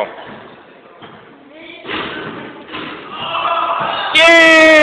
Oh.